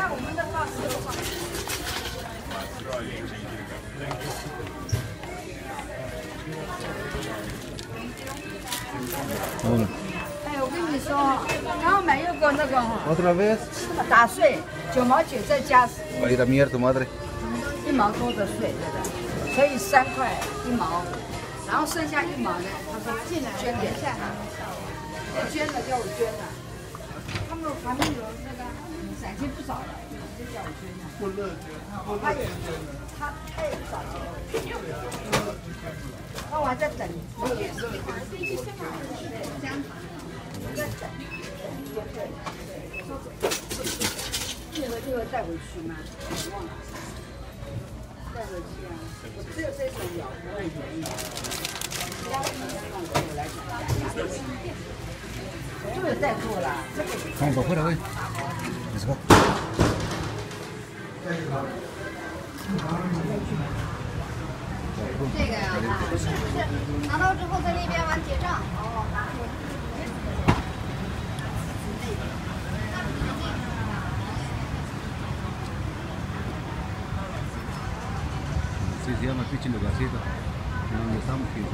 看我们的报纸的话。嗯。哎，我跟你说，然后买一个那个哈，Otra vez. 打税九毛九，再加 Va a ir a mierda madre. 一毛多的税，对的，所以三块一毛，然后剩下一毛呢，他说进来捐点下来，捐了叫我捐了，他们还没有那个攒钱不少了，就叫我捐了。不乐捐，他也他他也不少钱，那我还在等，我也是飞机先买对，香肠，我在等，这个这个带回去吗？忘了。带回去啊！我只有这种有，我很便宜。其他的东西让我来讲一下。有再做了。这个。回喂。你吃。这个呀、不是不是，拿到之后在那边完结账。哦，拿去。这些嘛，最近都搞这个，嗯，三五天上。